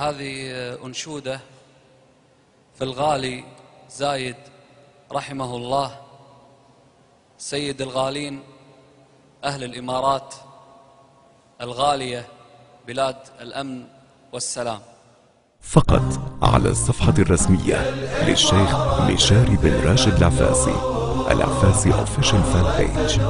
هذه أنشودة في الغالي زايد رحمه الله سيد الغالين أهل الإمارات الغالية بلاد الأمن والسلام. فقط على الصفحة الرسمية للشيخ مشاري بن راشد العفاسي العفاسي official fan page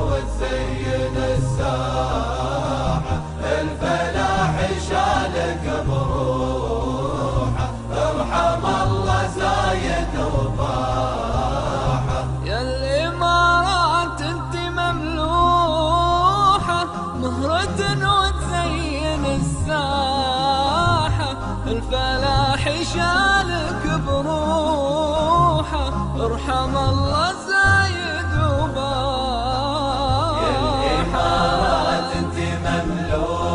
الفلاح شالك بروحه ارحم الله زايد وباحة. الامارات انت مملوحة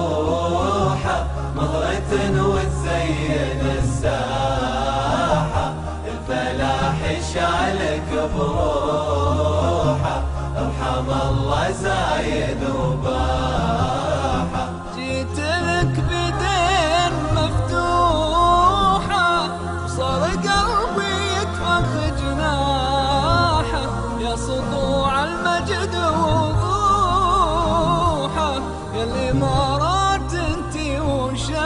مهرة وتزين الساحة. الفلاح شالك بروحه ارحم الله زايد وباحه. المجد وضوحه يا الامارات انت وشاحة.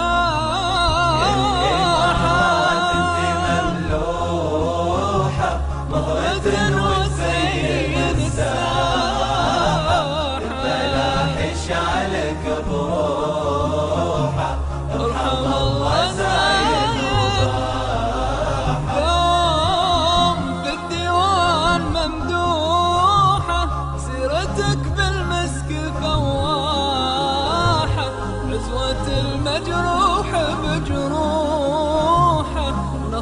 مملوحه مهرة وتزين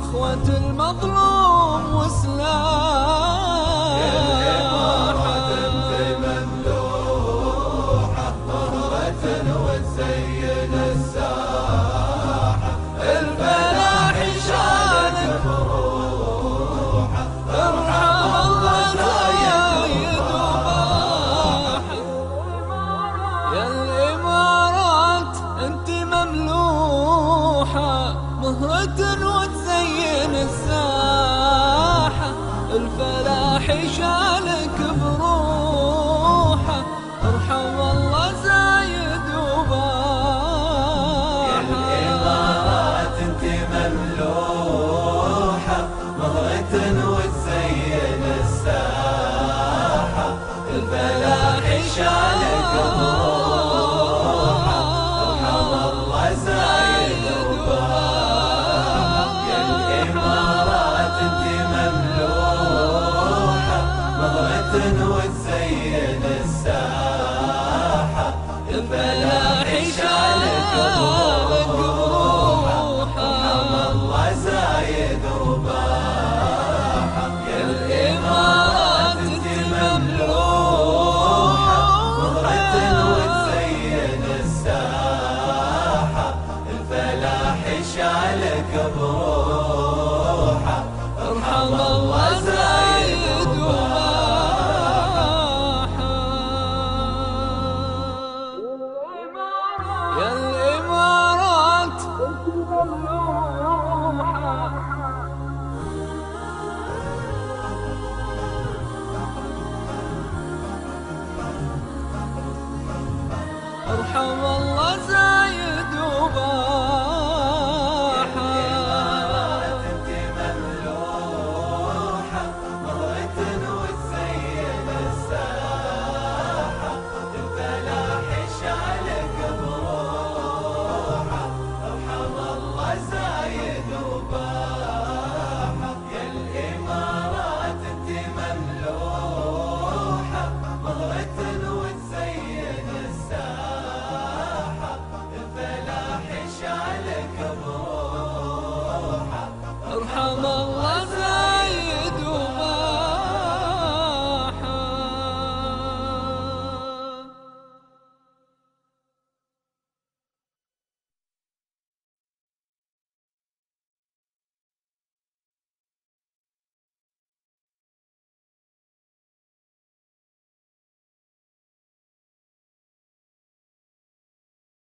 نخوة المظلوم وسلاحه الفلاح شالك بروحه ارحم الله زايد وباحة. الامارات انت مملوحه شالك Come